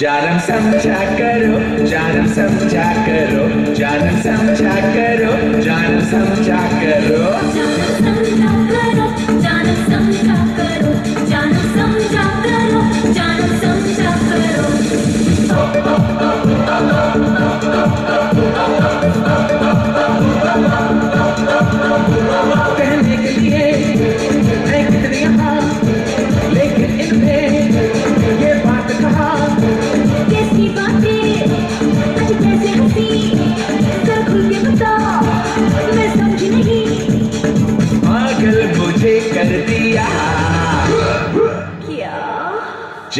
जानम समझा करो जानम समझा करो जानम समझा करो जानम समझा करो।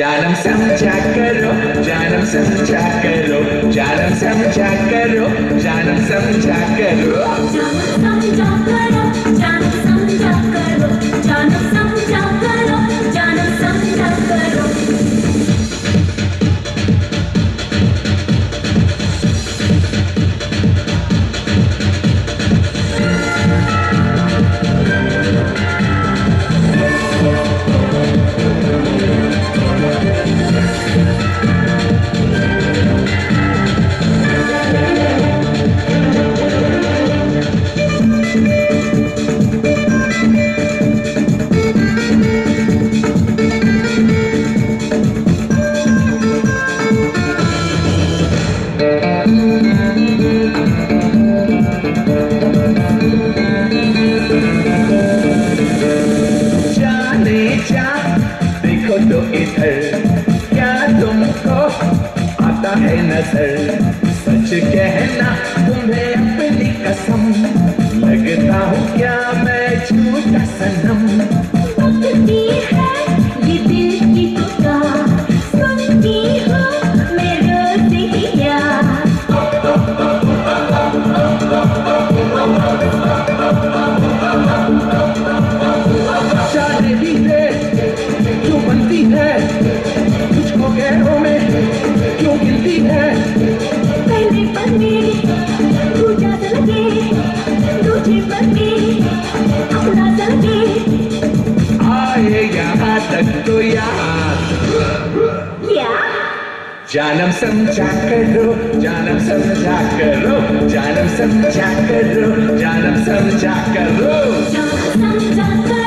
जानम समझा करो, जानम समझा करो, जानम समझा करो, जानम समझा करो। जानम समझा करो, जानम है। क्या तुमको आता है नज़र? सच कहना प्यार क्या जानम समझा करो जानम समझा करो जानम समझा करो जानम समझा करो जानम समझा करो